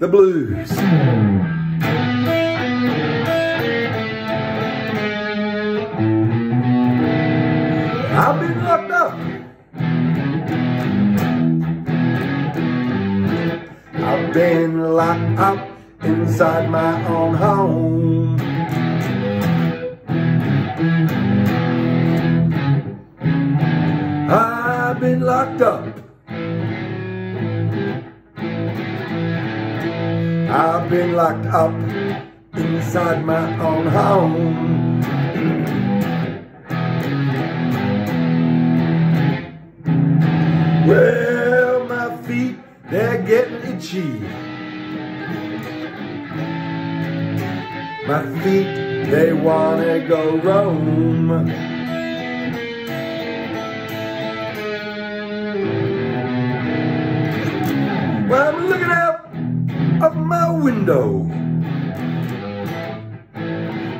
the blues. I've been locked up. I've been locked up inside my own home. I've been locked up. I've been locked up inside my own home. Well, my feet, they're getting itchy. My feet, they wanna go roam. Of my window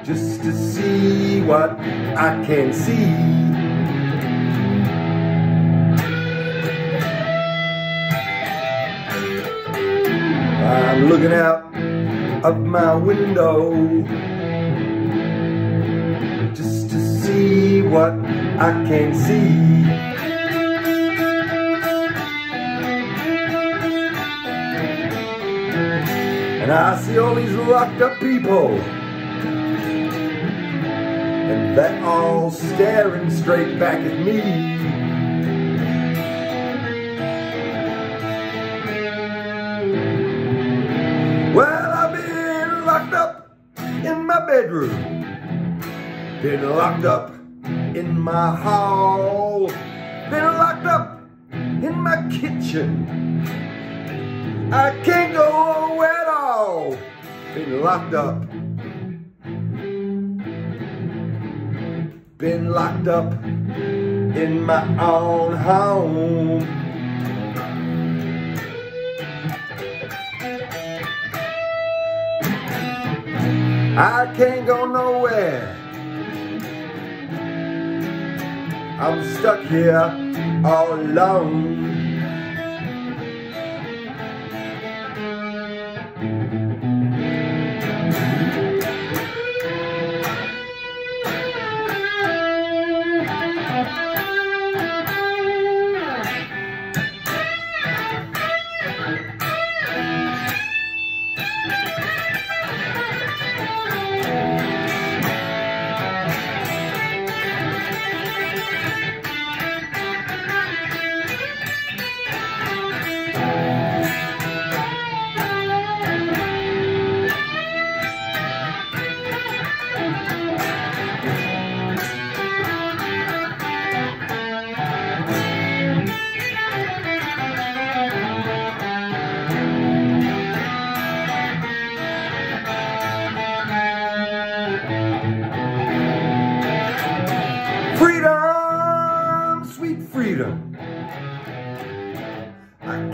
just to see what I can see. I'm looking out of my window just to see what I can see. And I see all these locked up people. And they're all staring straight back at me. Well, I've been locked up in my bedroom. Been locked up in my hall. Been locked up in my kitchen. I can't go all. Locked up. Been locked up in my own home. I can't go nowhere. I'm stuck here all alone.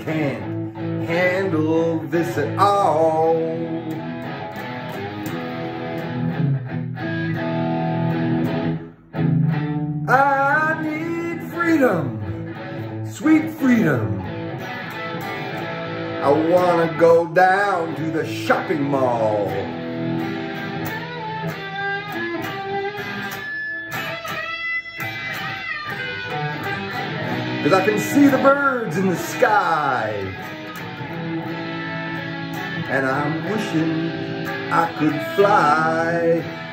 Can't handle this at all. I need freedom, sweet freedom. I wanna go down to the shopping mall. Cause I can see the birds in the sky. And I'm wishing I could fly.